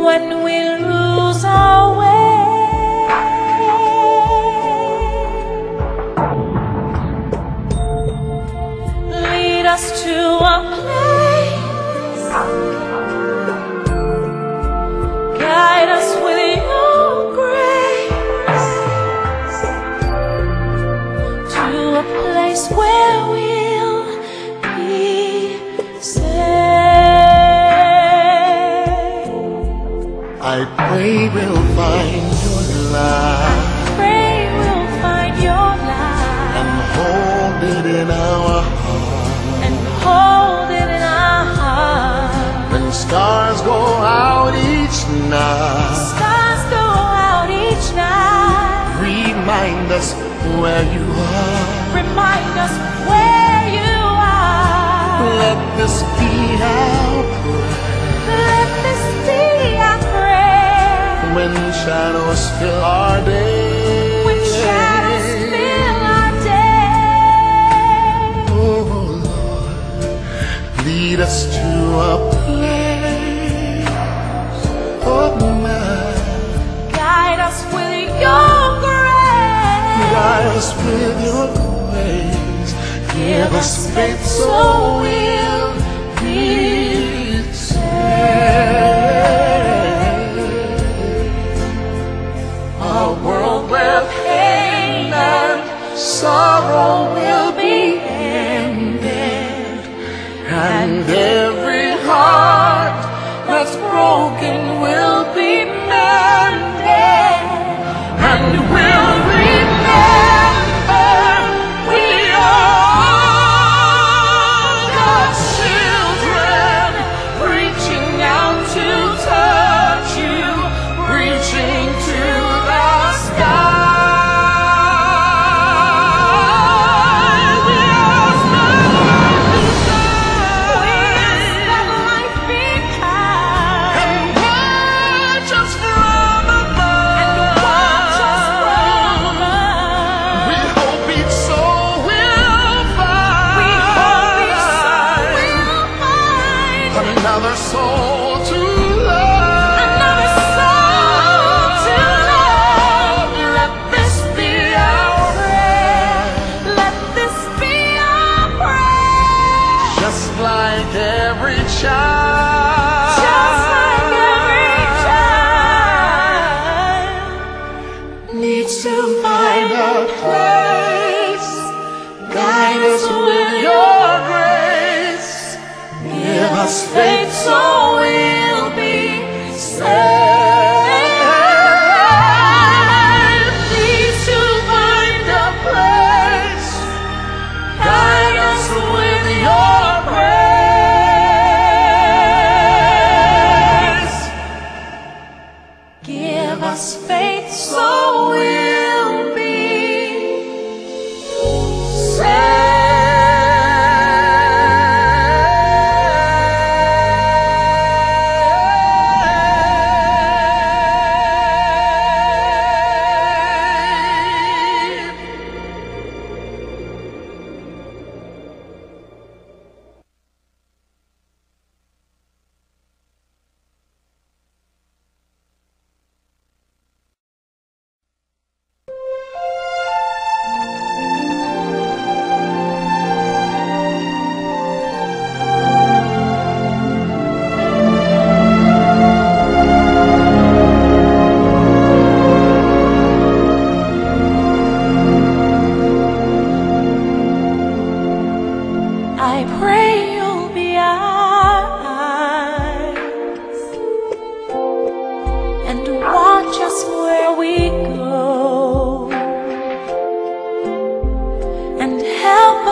one where you are. Remind us where you are. Let this be our prayer. Let this be our prayer. When shadows fill our day. When shadows fill our day. Oh Lord, lead us to a place. with your grace. Give us faith so we'll be saved. A world where pain and sorrow will be ended. And every heart that's broken will be mended.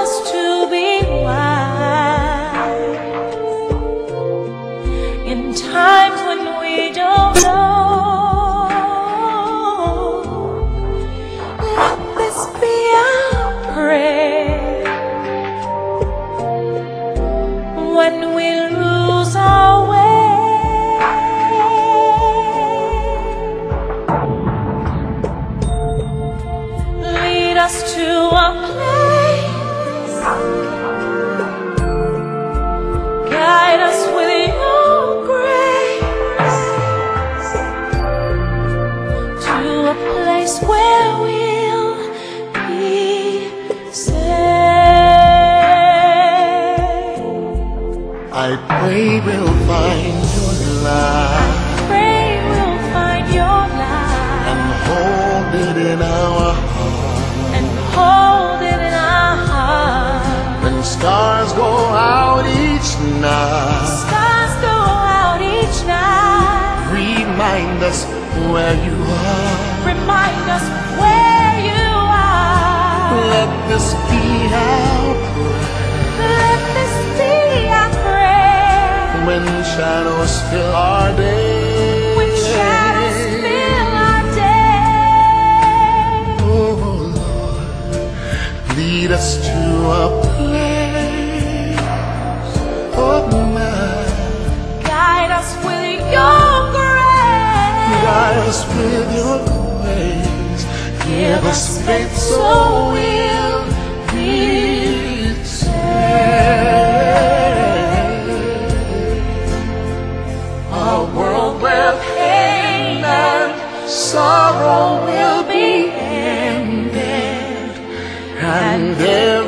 just to Pray we'll find your light Pray we'll find your light and hold it in our heart. and hold it in our heart. When stars go out each night, Stars go out each night. remind us where you are. Remind us where you are. Let this be our shadows fill our day. When shadows fill our day. Oh Lord, lead us to a place of mine. Guide us with your grace. Guide us with your grace. Give us faith so we'll sorrow will be ended, and every